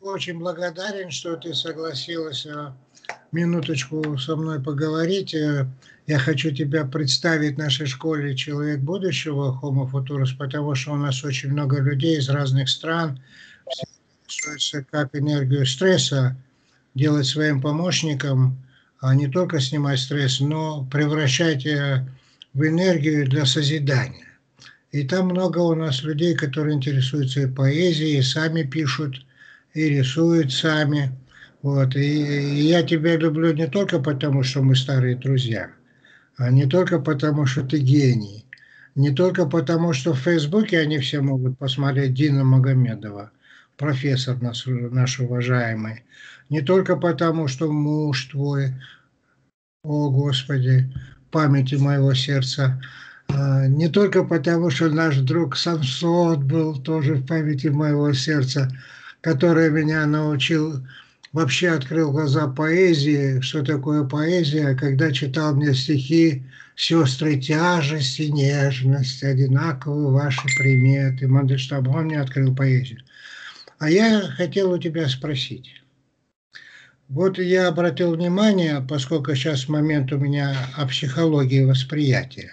очень благодарен, что ты согласилась э, минуточку со мной поговорить. Э, я хочу тебя представить нашей школе «Человек будущего» Homo Futurus, потому что у нас очень много людей из разных стран, все как энергию стресса делать своим помощникам, а не только снимать стресс, но превращать э, в энергию для созидания. И там много у нас людей, которые интересуются и поэзией, и сами пишут, и рисуют сами. Вот. И, и я тебя люблю не только потому, что мы старые друзья, а не только потому, что ты гений, не только потому, что в Фейсбуке они все могут посмотреть Дина Магомедова, профессор наш, наш уважаемый, не только потому, что муж твой, о Господи, памяти моего сердца, а, не только потому, что наш друг Самсон был тоже в памяти моего сердца, который меня научил, вообще открыл глаза поэзии, что такое поэзия, когда читал мне стихи «Сестры тяжести, нежность, одинаковые ваши приметы». Мандельштам, он мне открыл поэзию. А я хотел у тебя спросить. Вот я обратил внимание, поскольку сейчас момент у меня о психологии восприятия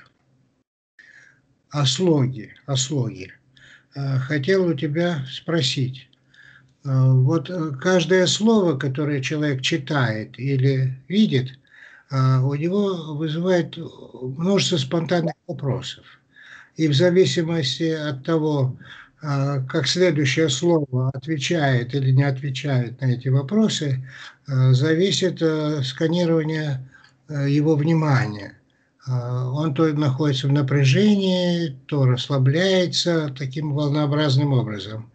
о слоге, о слоге. Э, хотел у тебя спросить. Э, вот э, каждое слово, которое человек читает или видит, у него вызывает множество спонтанных вопросов. И в зависимости от того, как следующее слово отвечает или не отвечает на эти вопросы, зависит сканирование его внимания. Он то находится в напряжении, то расслабляется таким волнообразным образом.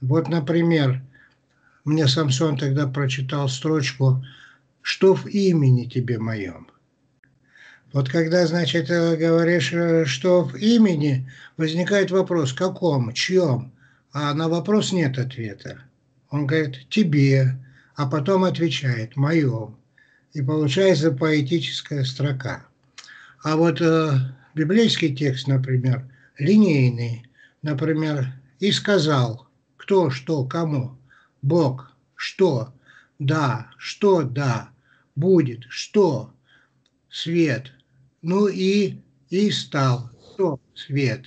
Вот, например, мне Самсон тогда прочитал строчку «Что в имени тебе моем?» Вот когда, значит, говоришь, что в имени, возникает вопрос, каком, чьем, а на вопрос нет ответа. Он говорит «тебе», а потом отвечает «моем». И получается поэтическая строка – а вот э, библейский текст, например, линейный, например, «И сказал, кто, что, кому, Бог, что, да, что, да, будет, что, свет, ну и, и стал, что, свет».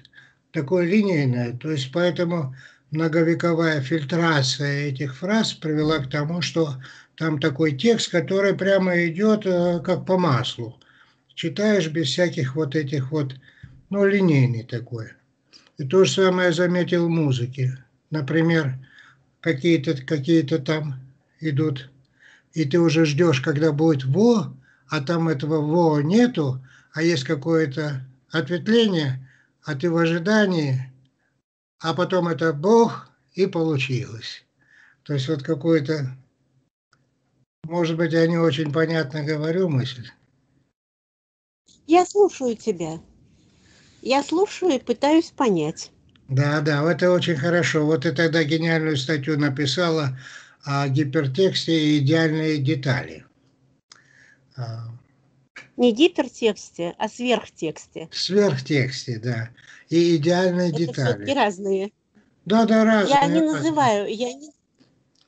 Такое линейное, то есть поэтому многовековая фильтрация этих фраз привела к тому, что там такой текст, который прямо идет э, как по маслу. Читаешь без всяких вот этих вот, ну, линейный такой. И то же самое я заметил в музыке. Например, какие-то какие там идут, и ты уже ждешь, когда будет «во», а там этого «во» нету, а есть какое-то ответвление, а ты в ожидании, а потом это «бог» и получилось. То есть вот какое-то, может быть, я не очень понятно говорю мысль. Я слушаю тебя. Я слушаю и пытаюсь понять. Да, да, это очень хорошо. Вот ты тогда гениальную статью написала о гипертексте и идеальные детали. А. Не гипертексте, а сверхтексте. Сверхтексте, да. И идеальные это детали. Это разные. Да, да, разные. Я не называю, я не,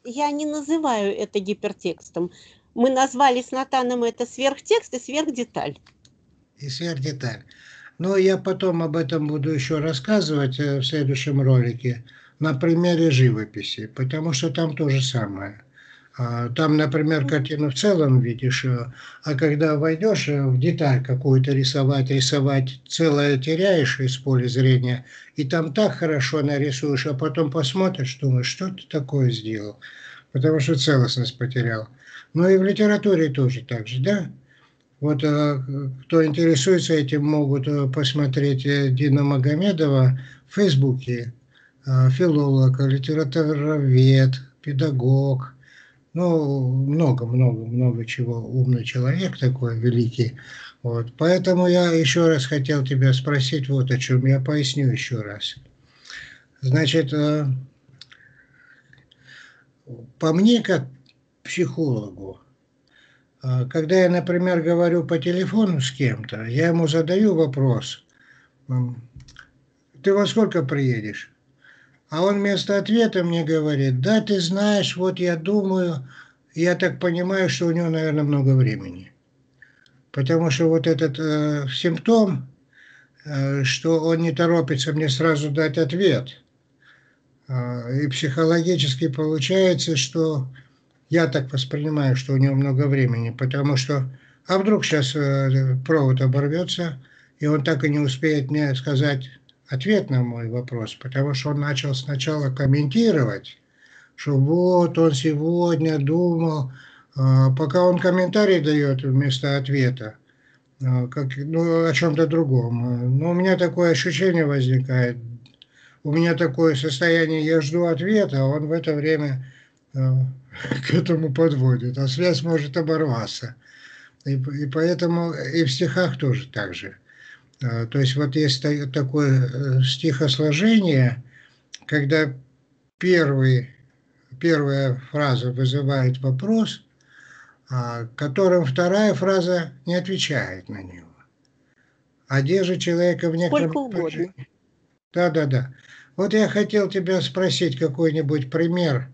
я не называю это гипертекстом. Мы назвали с Натаном это сверхтекст и сверхдеталь и сверхдеталь. Но я потом об этом буду еще рассказывать э, в следующем ролике на примере живописи, потому что там то же самое. А, там, например, картину в целом видишь, э, а когда войдешь э, в деталь какую-то рисовать, рисовать, целое теряешь из поля зрения, и там так хорошо нарисуешь, а потом посмотришь, думаешь, что ты такое сделал, потому что целостность потерял. Ну и в литературе тоже так же, да? Вот э, кто интересуется этим, могут э, посмотреть э, Дина Магомедова в Фейсбуке. Филолог, литературовед, педагог. Ну, много-много-много чего. Умный человек такой, великий. Вот. Поэтому я еще раз хотел тебя спросить вот о чем. Я поясню еще раз. Значит, по мне, как психологу, когда я, например, говорю по телефону с кем-то, я ему задаю вопрос, ты во сколько приедешь? А он вместо ответа мне говорит, да, ты знаешь, вот я думаю, я так понимаю, что у него, наверное, много времени. Потому что вот этот э, симптом, э, что он не торопится мне сразу дать ответ. Э, и психологически получается, что я так воспринимаю, что у него много времени, потому что, а вдруг сейчас э, провод оборвется, и он так и не успеет мне сказать ответ на мой вопрос, потому что он начал сначала комментировать, что вот он сегодня думал, а, пока он комментарий дает вместо ответа, а, как, ну, о чем-то другом. Но у меня такое ощущение возникает, у меня такое состояние, я жду ответа, а он в это время к этому подводит, а связь может оборваться. И, и поэтому и в стихах тоже так же. То есть вот есть такое э, стихосложение, когда первый, первая фраза вызывает вопрос, а, которым вторая фраза не отвечает на него. А держит человека в некотором... Сколько угодно. Да, да, да. Вот я хотел тебя спросить какой-нибудь пример,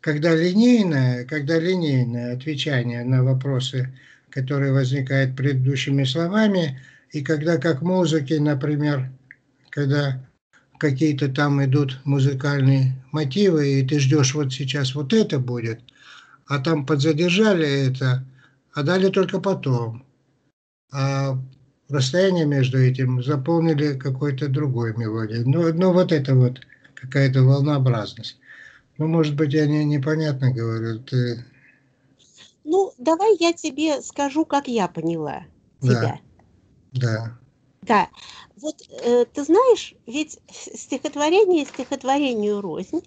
когда линейное, когда линейное отвечание на вопросы, которые возникают предыдущими словами, и когда как музыки, например, когда какие-то там идут музыкальные мотивы, и ты ждешь, вот сейчас вот это будет – а там подзадержали это, а дали только потом. А расстояние между этим заполнили какой-то другой мелодией. Ну, ну вот это вот какая-то волнообразность. Ну, может быть, я не, непонятно говорю. Ты... Ну, давай я тебе скажу, как я поняла тебя. Да. Да. Вот э, ты знаешь, ведь стихотворение стихотворению рознь,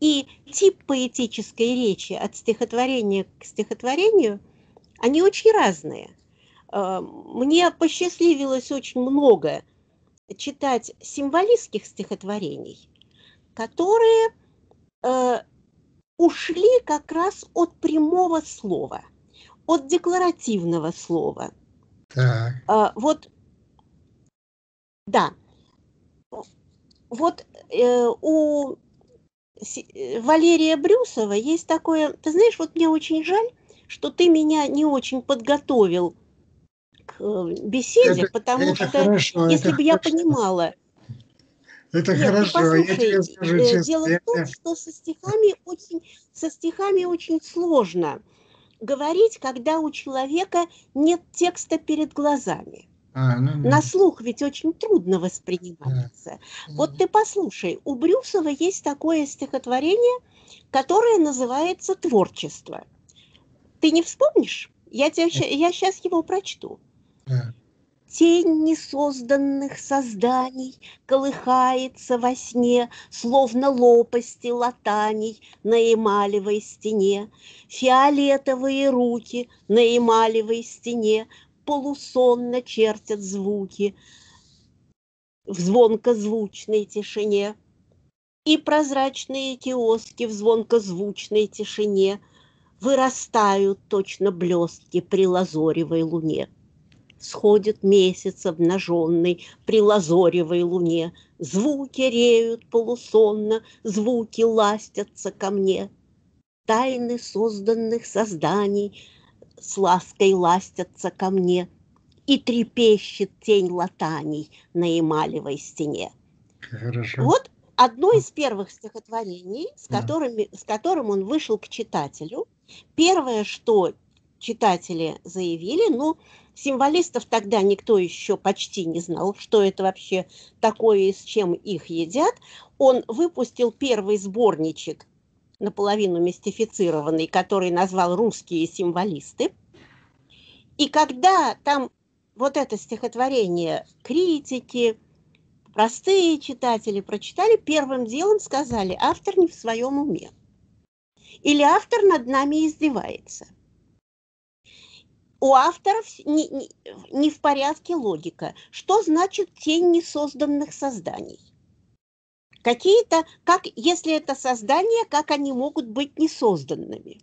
и тип поэтической речи от стихотворения к стихотворению, они очень разные. Э, мне посчастливилось очень много читать символистских стихотворений, которые э, ушли как раз от прямого слова, от декларативного слова. Так. Э, вот, да, вот э, у Валерия Брюсова есть такое... Ты знаешь, вот мне очень жаль, что ты меня не очень подготовил к беседе, это, потому это что хорошо, если бы я понимала... Это Нет, хорошо, послушай, я тебе скажу э, честно. Дело в том, что со стихами очень, со стихами очень сложно говорить, когда у человека нет текста перед глазами. А, ну, ну. На слух ведь очень трудно воспринимается. Да. Вот ты послушай, у Брюсова есть такое стихотворение, которое называется «Творчество». Ты не вспомнишь? Я, тебе, я сейчас его прочту. Да. Тень несозданных созданий колыхается во сне, Словно лопасти латаний на эмалевой стене. Фиолетовые руки на эмалевой стене полусонно чертят звуки в звонкозвучной тишине. И прозрачные киоски в звонкозвучной тишине Вырастают точно блестки при лазоревой луне. Сходит месяц обнаженный при лазоревой луне, Звуки реют полусонно, звуки ластятся ко мне. Тайны созданных созданий — с лаской ластятся ко мне, и трепещет тень латаний на эмалевой стене. Хорошо. Вот одно из первых стихотворений, с, которыми, с которым он вышел к читателю. Первое, что читатели заявили, ну, символистов тогда никто еще почти не знал, что это вообще такое и с чем их едят. Он выпустил первый сборничек наполовину мистифицированный, который назвал «Русские символисты». И когда там вот это стихотворение критики, простые читатели прочитали, первым делом сказали, автор не в своем уме. Или автор над нами издевается. У авторов не, не, не в порядке логика. Что значит тень несозданных созданий? Какие-то, как, если это создание, как они могут быть несозданными?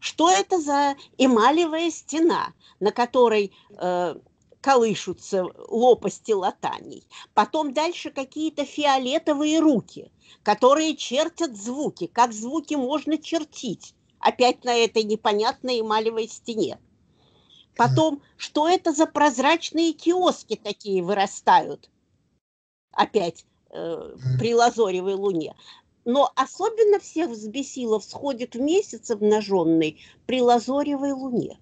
Что это за эмалевая стена, на которой э, колышутся лопасти латаний. Потом дальше какие-то фиолетовые руки, которые чертят звуки. Как звуки можно чертить? Опять на этой непонятной эмалевой стене. Потом, что это за прозрачные киоски такие вырастают? Опять э, при лазоревой луне. Но особенно всех взбесило всходит в месяц обнаженный при лазоревой луне.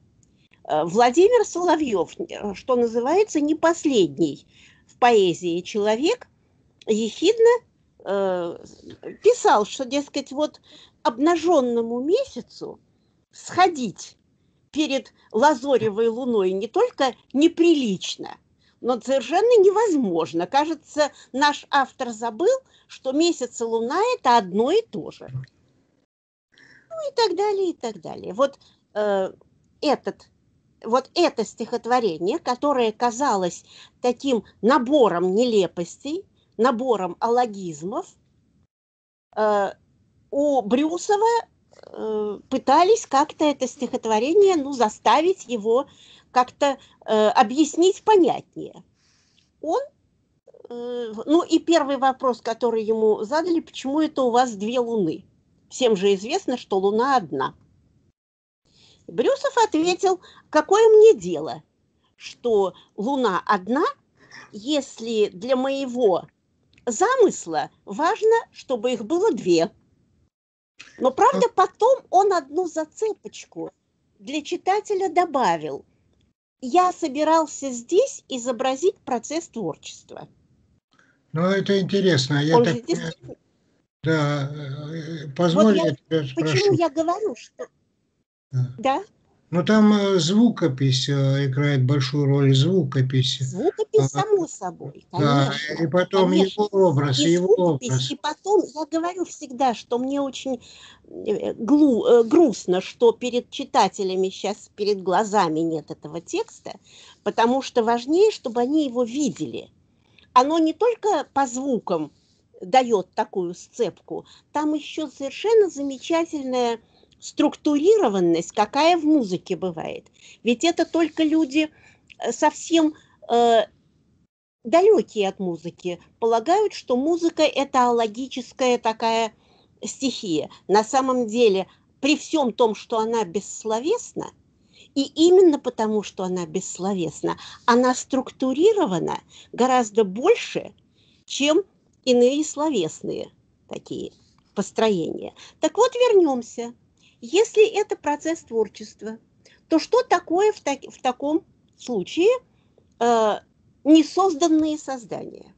Э, Владимир Соловьев, э, что называется, не последний в поэзии человек, ехидно писал, что, дескать, вот обнаженному месяцу сходить перед лазоревой луной не только неприлично, но совершенно невозможно. Кажется, наш автор забыл, что месяц и луна – это одно и то же. Ну и так далее, и так далее. Вот э, этот вот это стихотворение, которое казалось таким набором нелепостей, набором алогизмов, э, у Брюсова э, пытались как-то это стихотворение, ну, заставить его как-то э, объяснить понятнее. Он, ну и первый вопрос, который ему задали, почему это у вас две луны? Всем же известно, что луна одна. Брюсов ответил, какое мне дело, что луна одна, если для моего замысла важно, чтобы их было две. Но правда потом он одну зацепочку для читателя добавил. Я собирался здесь изобразить процесс творчества. Ну, это интересно. Я так... Действительно... Да, э, позволь, вот я, я тебя спрошу. Почему я говорю, что да. Ну, там э, звукопись э, играет большую роль, звукопись. Звукопись, а, само собой, конечно. Да, и потом конечно. его образ, и его образ. И потом, я говорю всегда, что мне очень э, глу, грустно, что перед читателями сейчас, перед глазами нет этого текста, потому что важнее, чтобы они его видели. Оно не только по звукам дает такую сцепку, там еще совершенно замечательная структурированность, какая в музыке бывает. Ведь это только люди э, совсем э, далекие от музыки полагают, что музыка это алогическая такая стихия. На самом деле, при всем том, что она бессловесна, и именно потому, что она бессловесна, она структурирована гораздо больше, чем иные словесные такие построения. Так вот, вернемся. Если это процесс творчества, то что такое в, так, в таком случае э, несозданные создания?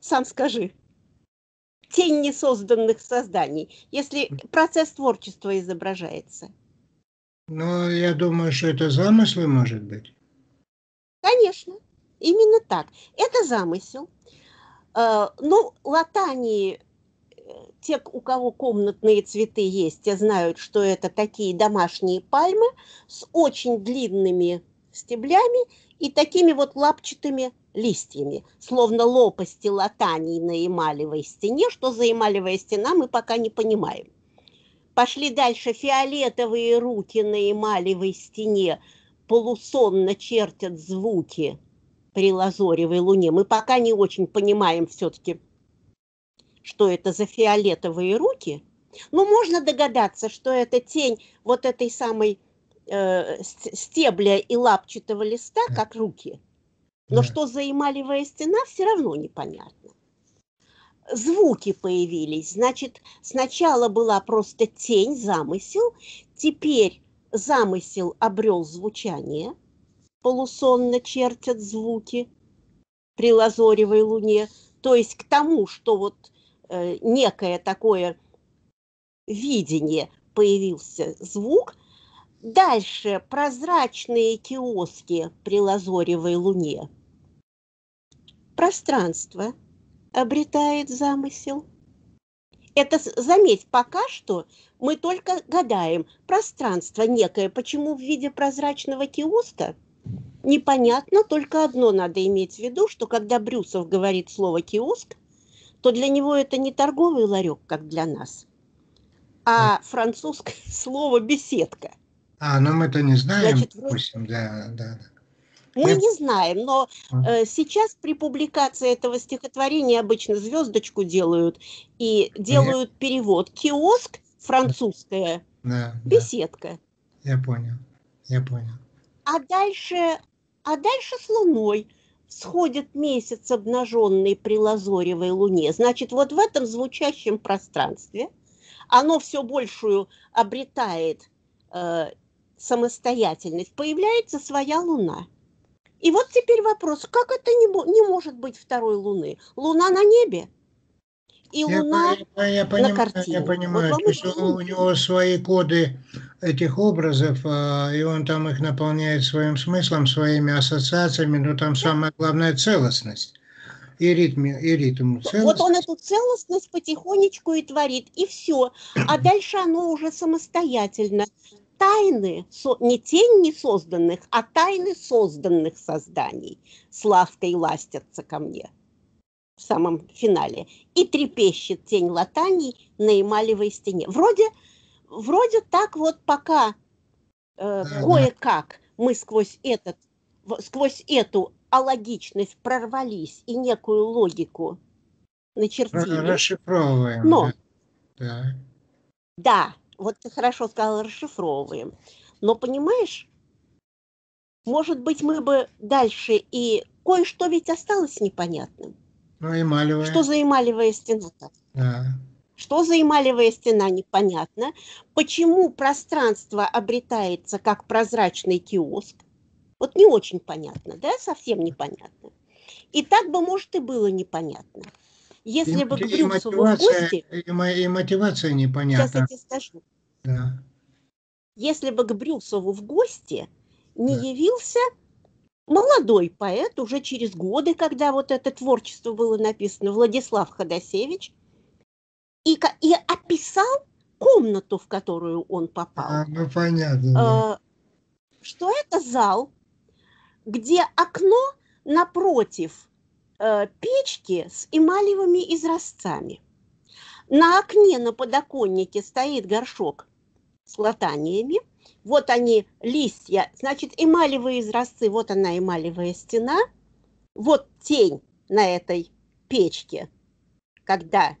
Сам скажи. Тень несозданных созданий, если процесс творчества изображается. Ну, я думаю, что это замыслы, может быть. Конечно, именно так. Это замысел. Э, ну, латани те, у кого комнатные цветы есть, те знают, что это такие домашние пальмы с очень длинными стеблями и такими вот лапчатыми листьями, словно лопасти латаний на эмалевой стене. Что за эмалевая стена, мы пока не понимаем. Пошли дальше фиолетовые руки на эмалевой стене, полусонно чертят звуки при лазоревой луне. Мы пока не очень понимаем все-таки, что это за фиолетовые руки, ну, можно догадаться, что это тень вот этой самой э, стебля и лапчатого листа, как руки. Но что за эмалевая стена, все равно непонятно. Звуки появились. Значит, сначала была просто тень, замысел. Теперь замысел обрел звучание. Полусонно чертят звуки при лазоревой луне. То есть к тому, что вот некое такое видение, появился звук. Дальше прозрачные киоски при лазоревой луне. Пространство обретает замысел. Это, заметь, пока что мы только гадаем. Пространство некое. Почему в виде прозрачного киоска? Непонятно, только одно надо иметь в виду, что когда Брюсов говорит слово «киоск», то для него это не торговый ларек, как для нас, а французское слово «беседка». А, но мы это не знаем, Значит, допустим, да, да. Мы Я... не знаем, но э, сейчас при публикации этого стихотворения обычно звездочку делают и делают Я... перевод. Киоск французская, да, беседка. Да. Я понял, я понял. А дальше, а дальше с Луной сходит месяц обнаженный при лазоревой луне. Значит, вот в этом звучащем пространстве оно все большую обретает э, самостоятельность, появляется своя луна. И вот теперь вопрос, как это не, не может быть второй луны? Луна на небе и луна я, я, я понимаю, на картине. Я понимаю, вот то есть у, у него свои коды этих образов, а, и он там их наполняет своим смыслом, своими ассоциациями, но там самая главная целостность и ритм, и ритм. Целостность. Вот он эту целостность потихонечку и творит, и все. А дальше оно уже самостоятельно. Тайны, не тень не созданных, а тайны созданных созданий с лаской ластятся ко мне в самом финале. И трепещет тень латаний на эмалевой стене. Вроде, вроде так вот пока э, кое-как мы сквозь этот сквозь эту алогичность прорвались и некую логику начертили. Расшифровываем. Но, да. да, вот ты хорошо сказал, расшифровываем. Но понимаешь, может быть, мы бы дальше и кое-что ведь осталось непонятным. Ну, эмалевая. Что за эмалевая стена-то? Да. Что за эмалевая стена, непонятно. Почему пространство обретается как прозрачный киоск? Вот не очень понятно, да, совсем непонятно. И так бы, может, и было непонятно. Если и, бы к Брюсову в гости... И, и мотивация непонятна. Сейчас я тебе скажу. Да. Если бы к Брюсову в гости не да. явился молодой поэт, уже через годы, когда вот это творчество было написано, Владислав Ходосевич, и, и описал комнату, в которую он попал. А, ну понятно. Да. Что это зал, где окно напротив э, печки с эмалевыми изразцами. На окне на подоконнике стоит горшок с латаниями. Вот они, листья, значит, эмалевые изразцы, вот она эмалевая стена. Вот тень на этой печке, когда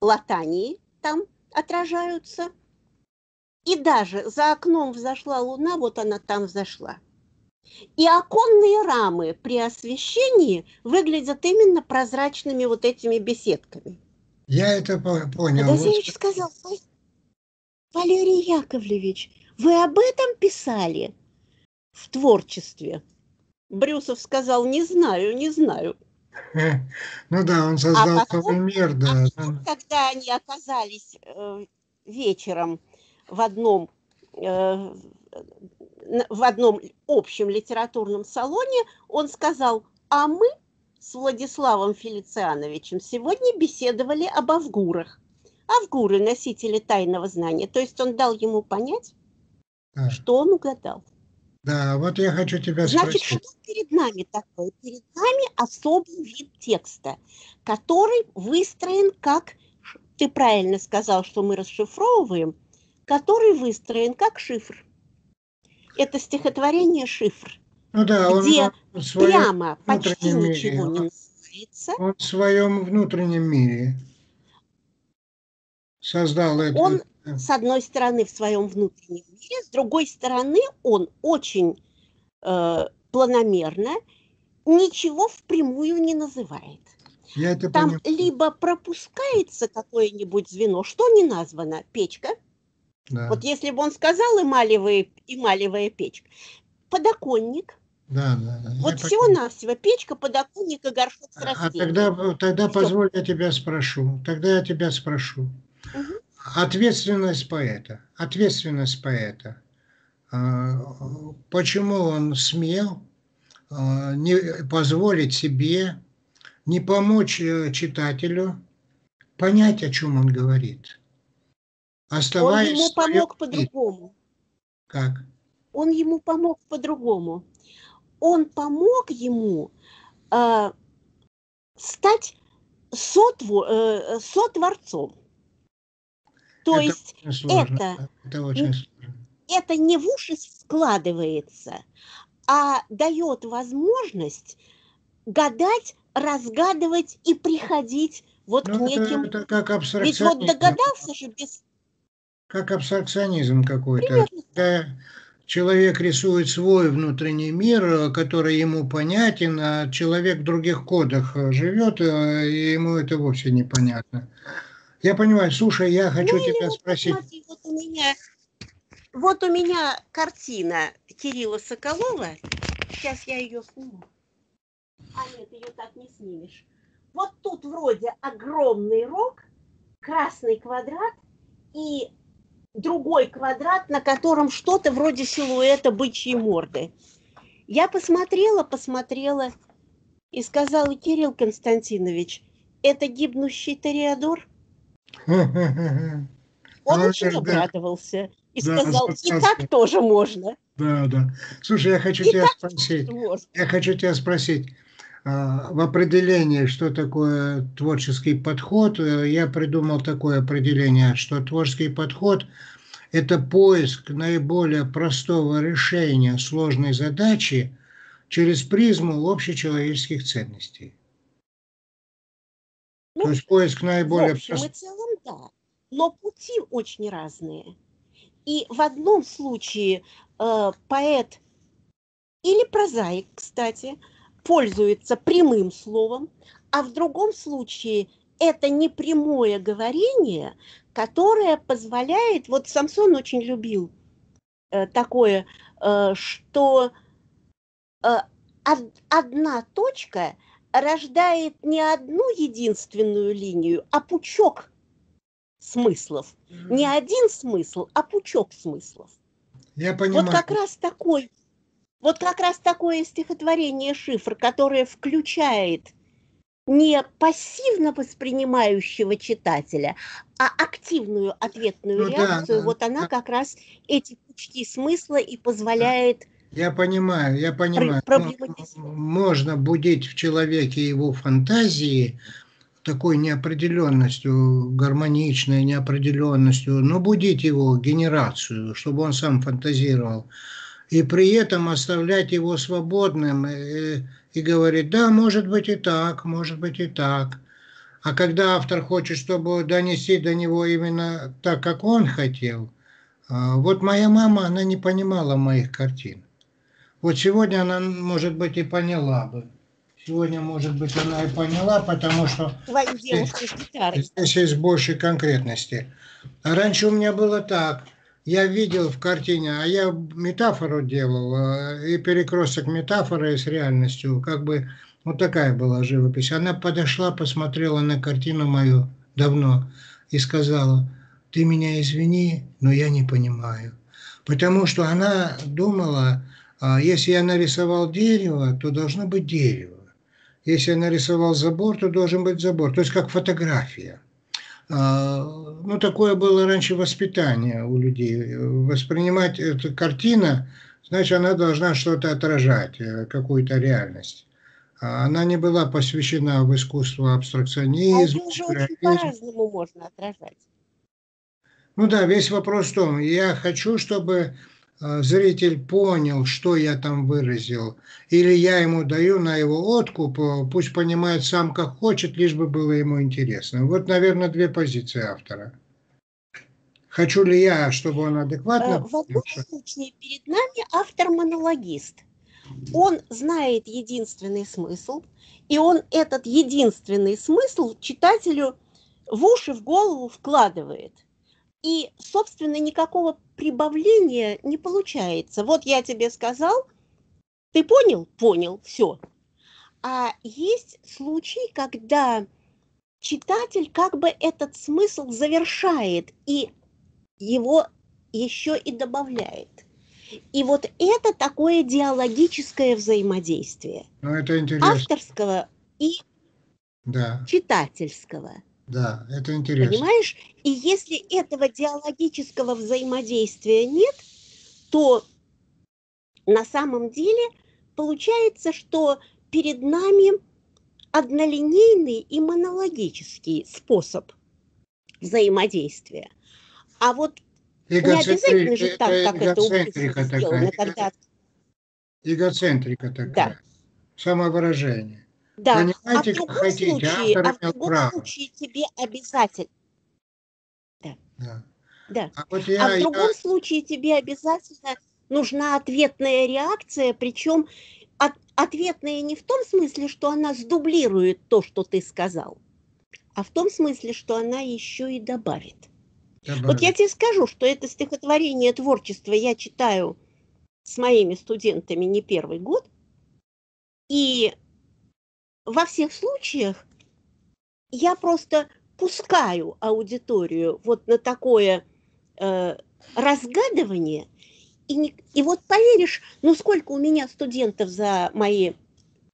латании там отражаются. И даже за окном взошла луна, вот она там взошла. И оконные рамы при освещении выглядят именно прозрачными вот этими беседками. Я это понял. Подозевич вот... сказал, Валерий Яковлевич, вы об этом писали в творчестве? Брюсов сказал, не знаю, не знаю. Ну да, он создал а потом, целый мир, да. А потом, когда они оказались э, вечером в одном э, в одном общем литературном салоне, он сказал, а мы с Владиславом Фелициановичем сегодня беседовали об Авгурах. Авгуры – носители тайного знания. То есть он дал ему понять, да. что он угадал. Да, вот я хочу тебя Значит, спросить. что перед нами такое? Перед нами особый вид текста, который выстроен как, ты правильно сказал, что мы расшифровываем, который выстроен как шифр это стихотворение «Шифр», ну да, где он прямо почти мире, ничего не называется. Он в своем внутреннем мире создал это. Он, с одной стороны, в своем внутреннем мире, с другой стороны, он очень э, планомерно ничего впрямую не называет. Я это Там понимаю. либо пропускается какое-нибудь звено, что не названо, печка, да. Вот если бы он сказал эмалевая, эмалевая печка, подоконник, да, да, да. Вот всего-навсего печка, подоконник и горшок с растениями. А тогда, тогда позволь, я тебя спрошу. Тогда я тебя спрошу. Угу. Ответственность поэта. Ответственность поэта. А, почему он смел а, не позволить себе не помочь э, читателю понять, о чем он говорит? Оставаясь он ему помог по-другому. Как? Он ему помог по-другому. Он помог ему э, стать сотву, э, сотворцом. То это есть это, это, очень это не в уши складывается, а дает возможность гадать, разгадывать и приходить вот ну, к неким... Это, это как абстракционизм. Ведь вот догадался же без... Как абстракционизм какой-то. Да, человек рисует свой внутренний мир, который ему понятен, а человек в других кодах живет, э, и ему это вовсе непонятно. Я понимаю. Слушай, я хочу ну, тебя спросить. Посмотри, вот у меня вот у меня картина Кирилла Соколова. Сейчас я ее сниму. А нет, ее так не снимешь. Вот тут вроде огромный рог, красный квадрат и другой квадрат, на котором что-то вроде силуэта бычьей морды. Я посмотрела, посмотрела и сказала, Кирилл Константинович, это гибнущий Тореадор? Он очень обрадовался и да, сказал, и так тоже можно. Да, да. Слушай, я хочу и тебя спросить. Я хочу тебя спросить. А, в определении, что такое творческий подход, э, я придумал такое определение, что творческий подход – это поиск наиболее простого решения сложной задачи через призму общечеловеческих ценностей. Ну, То есть поиск наиболее... В да. Но пути очень разные. И в одном случае э, поэт или прозаик, кстати, пользуется прямым словом, а в другом случае это не прямое говорение, которое позволяет, вот Самсон очень любил э, такое, э, что э, од, одна точка рождает не одну единственную линию, а пучок смыслов. Не один смысл, а пучок смыслов. Я понимаю. Вот как раз такой, вот как раз такое стихотворение шифр, которое включает не пассивно воспринимающего читателя, а активную ответную ну, реакцию, да, вот она да. как раз эти пучки смысла и позволяет я понимаю, я понимаю. Можно будить в человеке его фантазии, такой неопределенностью, гармоничной неопределенностью, но будить его генерацию, чтобы он сам фантазировал. И при этом оставлять его свободным и, и говорить, да, может быть и так, может быть и так. А когда автор хочет, чтобы донести до него именно так, как он хотел, а, вот моя мама, она не понимала моих картин. Вот сегодня она, может быть, и поняла бы. Сегодня, может быть, она и поняла, потому что здесь, здесь есть больше конкретности. А раньше у меня было так. Я видел в картине, а я метафору делал, э, и перекресток метафоры с реальностью. Как бы вот такая была живопись. Она подошла, посмотрела на картину мою давно и сказала, ты меня извини, но я не понимаю. Потому что она думала, а если я нарисовал дерево, то должно быть дерево. Если я нарисовал забор, то должен быть забор. То есть как фотография. А, ну, такое было раньше воспитание у людей. Воспринимать эту картину, значит, она должна что-то отражать, э, какую-то реальность. А она не была посвящена в искусство абстракционизм. А уже очень по-разному можно отражать. Ну да, весь вопрос в том, я хочу, чтобы зритель понял, что я там выразил, или я ему даю на его откуп, э, пусть понимает сам как хочет, лишь бы было ему интересно. Вот, наверное, две позиции автора. Хочу ли я, чтобы он адекватно... Э, в одном случае перед нами автор-монологист. Он знает единственный смысл, и он этот единственный смысл читателю в уши, в голову вкладывает – и, собственно, никакого прибавления не получается. Вот я тебе сказал, ты понял? Понял, все. А есть случаи, когда читатель как бы этот смысл завершает и его еще и добавляет. И вот это такое диалогическое взаимодействие. Ну, это интересно. Авторского и да. читательского. Да, это интересно. Понимаешь? И если этого диалогического взаимодействия нет, то на самом деле получается, что перед нами однолинейный и монологический способ взаимодействия. А вот не обязательно же так, как это у сделано, когда Эгоцентрика такая. Да. Самовыражение. Да. Понимаете, а как хотите, случае, автор а в другом право. случае тебе обязательно. Да. Да. да. А, вот я, а в другом я... случае тебе обязательно нужна ответная реакция, причем от, ответная не в том смысле, что она сдублирует то, что ты сказал, а в том смысле, что она еще и добавит. добавит. Вот я тебе скажу, что это стихотворение творчества я читаю с моими студентами не первый год, и во всех случаях я просто пускаю аудиторию вот на такое э, разгадывание, и, не, и вот поверишь, ну сколько у меня студентов за мои,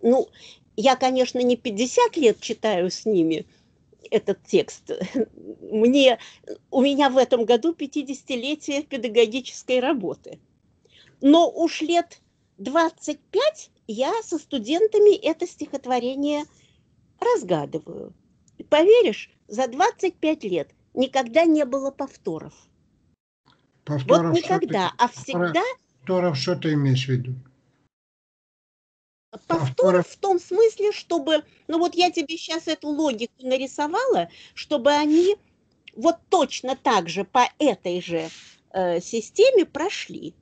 ну, я, конечно, не 50 лет читаю с ними этот текст. Мне, у меня в этом году 50-летие педагогической работы. Но уж лет 25 я со студентами это стихотворение разгадываю. И поверишь, за 25 лет никогда не было повторов. Повторов вот никогда, а всегда... Повторов что ты имеешь в виду? Повторов в том смысле, чтобы... Ну вот я тебе сейчас эту логику нарисовала, чтобы они вот точно так же по этой же э, системе прошли.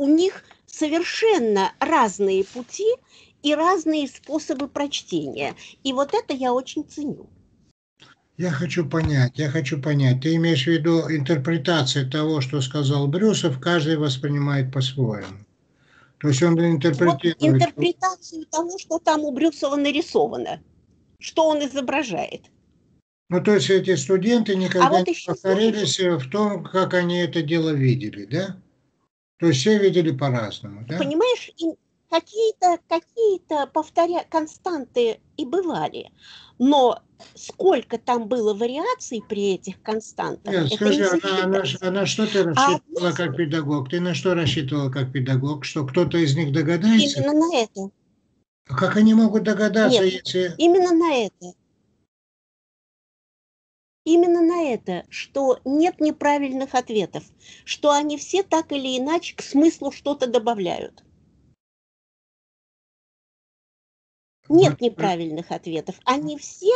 У них совершенно разные пути и разные способы прочтения. И вот это я очень ценю. Я хочу понять, я хочу понять. Ты имеешь в виду интерпретация того, что сказал Брюсов, каждый воспринимает по-своему. То есть он интерпретирует... Вот интерпретацию того, что там у Брюсова нарисовано, что он изображает. Ну, то есть эти студенты никогда а вот не повторились в том, как они это дело видели, да? То есть все видели по-разному, да? Понимаешь, какие-то какие повторя константы и бывали, но сколько там было вариаций при этих константах? Нет, скажи, она, она, она что ты а рассчитывала а как педагог? Ты на что рассчитывала как педагог? Что кто-то из них догадается? Именно на это. А как они могут догадаться, Нет, если... именно на это именно на это, что нет неправильных ответов, что они все так или иначе к смыслу что-то добавляют. Нет неправильных ответов. Они все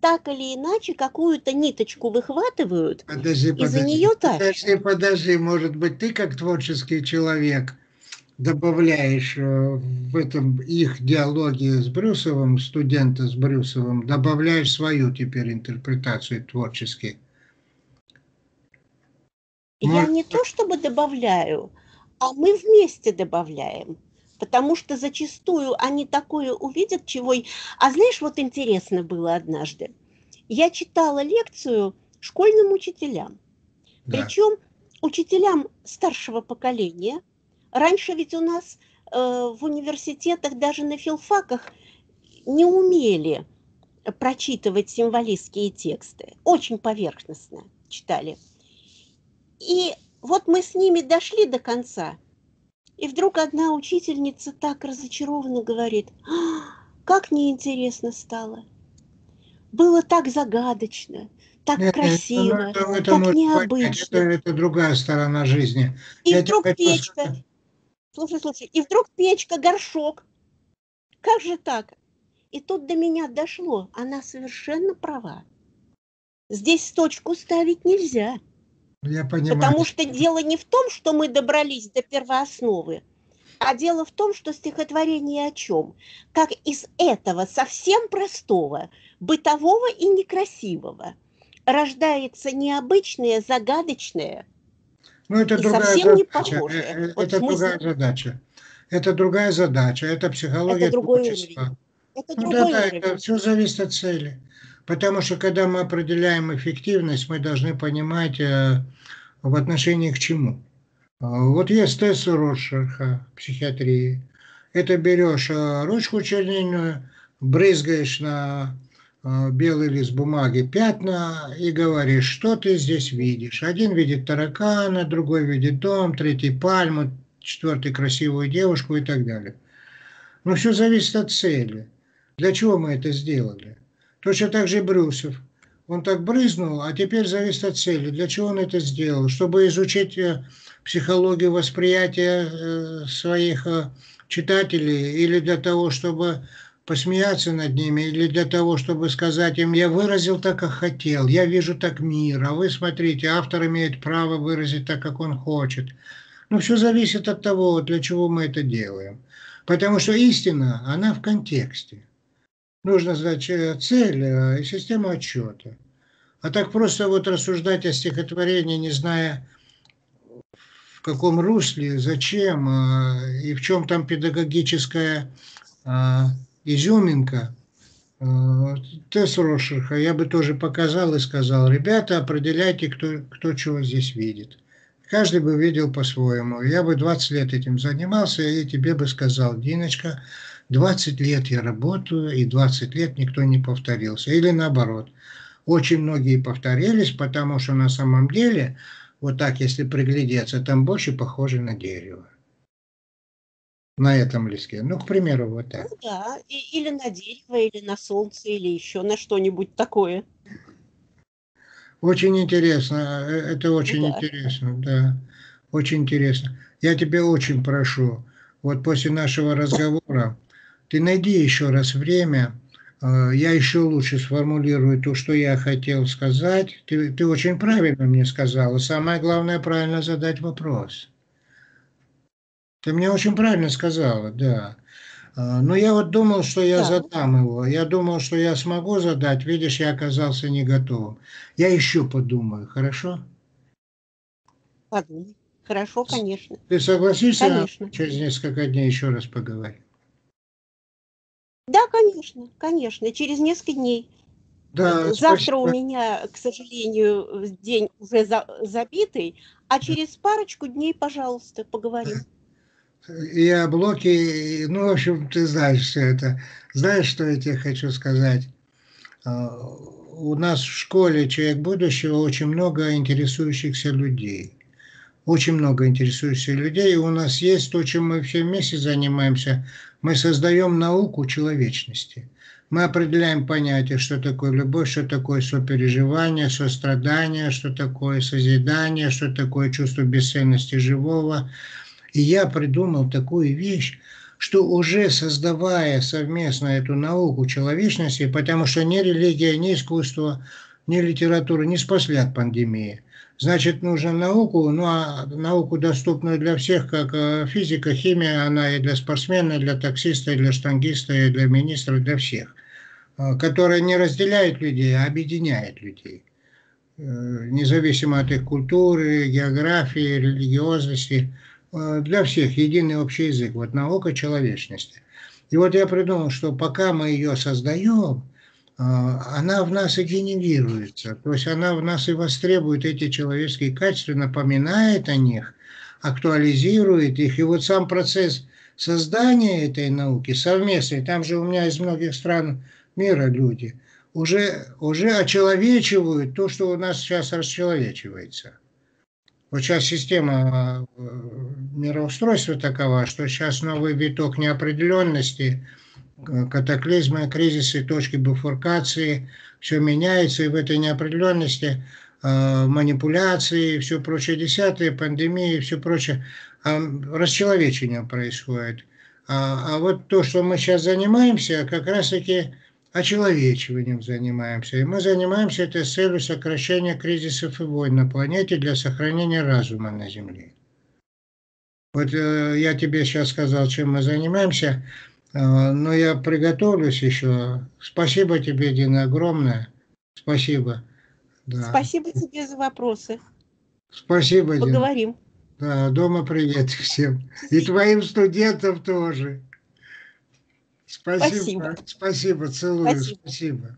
так или иначе какую-то ниточку выхватывают, подожди, и за нее так. Подожди, подожди, может быть, ты как творческий человек – добавляешь э, в этом их диалоге с Брюсовым, студента с Брюсовым, добавляешь свою теперь интерпретацию творчески. Я Может... не то чтобы добавляю, а мы вместе добавляем. Потому что зачастую они такое увидят, чего... А знаешь, вот интересно было однажды. Я читала лекцию школьным учителям. Да. Причем учителям старшего поколения – Раньше ведь у нас э, в университетах, даже на филфаках, не умели прочитывать символистские тексты. Очень поверхностно читали. И вот мы с ними дошли до конца, и вдруг одна учительница так разочарованно говорит, «А, как неинтересно стало. Было так загадочно, так нет, красиво, это, это, так необычно. это, это другая сторона жизни. И Я вдруг печка, слушай, слушай, и вдруг печка, горшок. Как же так? И тут до меня дошло, она совершенно права. Здесь точку ставить нельзя. Я понимаю. Потому что дело не в том, что мы добрались до первоосновы, а дело в том, что стихотворение о чем? Как из этого совсем простого, бытового и некрасивого рождается необычное, загадочное, ну, это и другая совсем задача. не похоже. Э, э, это вот другая задача. Это другая задача. Это психология это другой творчества. Уровень. Это ну, другой да, уровень. да, это все зависит от цели. Потому что когда мы определяем эффективность, мы должны понимать э, в отношении к чему. Вот есть тест Роршаха в психиатрии. Это берешь ручку чернильную, брызгаешь на Э, белый лист бумаги, пятна и говоришь, что ты здесь видишь. Один видит таракана, другой видит дом, третий пальму, четвертый красивую девушку и так далее. Но все зависит от цели. Для чего мы это сделали? Точно так же Брюсов. Он так брызнул, а теперь зависит от цели. Для чего он это сделал? Чтобы изучить э, психологию восприятия э, своих э, читателей или для того, чтобы посмеяться над ними, или для того, чтобы сказать им, я выразил так, как хотел, я вижу так мир, а вы смотрите, автор имеет право выразить так, как он хочет. Но все зависит от того, для чего мы это делаем. Потому что истина, она в контексте. Нужно знать э, цель э, и систему отчета. А так просто вот рассуждать о стихотворении, не зная, в каком русле, зачем э, и в чем там педагогическая изюминка, тест Рошиха я бы тоже показал и сказал, ребята, определяйте, кто, кто чего здесь видит. Каждый бы видел по-своему. Я бы 20 лет этим занимался, и тебе бы сказал, Диночка, 20 лет я работаю, и 20 лет никто не повторился. Или наоборот. Очень многие повторились, потому что на самом деле, вот так, если приглядеться, там больше похоже на дерево. На этом листе. Ну, к примеру, вот так. Ну да, и, или на дерево, или на солнце, или еще на что-нибудь такое. Очень интересно, э, это очень да. интересно, да, очень интересно. Я тебя очень прошу, вот после нашего разговора, ты найди еще раз время, э, я еще лучше сформулирую то, что я хотел сказать. Ты, ты очень правильно мне сказала. Самое главное, правильно задать вопрос. Ты мне очень правильно сказала, да. А, но я вот думал, что я да. задам его. Я думал, что я смогу задать. Видишь, я оказался не готовым. Я еще подумаю, хорошо? Подумай. Хорошо, конечно. Ты согласишься конечно. через несколько дней еще раз поговорить? Да, конечно, конечно. Через несколько дней. Да, Завтра спасибо. у меня, к сожалению, день уже за, забитый, а через парочку дней, пожалуйста, поговорим и о блоке, ну, в общем, ты знаешь все это. Знаешь, что я тебе хочу сказать? А, у нас в школе «Человек будущего» очень много интересующихся людей. Очень много интересующихся людей. И у нас есть то, чем мы все вместе занимаемся. Мы создаем науку человечности. Мы определяем понятие, что такое любовь, что такое сопереживание, сострадание, что такое созидание, что такое чувство бесценности живого – и я придумал такую вещь, что уже создавая совместно эту науку человечности, потому что ни религия, ни искусство, ни литература не спасли от пандемии. Значит, нужно науку, ну а науку, доступную для всех, как э, физика, химия, она и для спортсмена, и для таксиста, и для штангиста, и для министра, для всех, э, которая не разделяет людей, а объединяет людей э, независимо от их культуры, географии, религиозности. Э, для всех единый общий язык, вот наука человечности. И вот я придумал, что пока мы ее создаем, э, она в нас и генерируется, то есть она в нас и востребует эти человеческие качества, напоминает о них, актуализирует их. И вот сам процесс создания этой науки совместный, там же у меня из многих стран мира люди, уже, уже очеловечивают то, что у нас сейчас расчеловечивается. Вот сейчас система э, мироустройства такова, что сейчас новый виток неопределенности, э, катаклизмы, кризисы, точки бифуркации, все меняется, и в этой неопределенности э, манипуляции, все прочее, десятые, пандемии, все прочее, расчеловечение происходит. А, а вот то, что мы сейчас занимаемся, как раз-таки очеловечиванием занимаемся. И мы занимаемся этой целью сокращения кризисов и войн на планете для сохранения разума на Земле. Вот э, я тебе сейчас сказал, чем мы занимаемся, э, но я приготовлюсь еще. Спасибо тебе, Дина, огромное. Спасибо. Да. Спасибо тебе за вопросы. Спасибо, Дина. Поговорим. Да, дома привет всем. И твоим студентам тоже. Спасибо. Спасибо, спасибо целую. Спасибо. спасибо.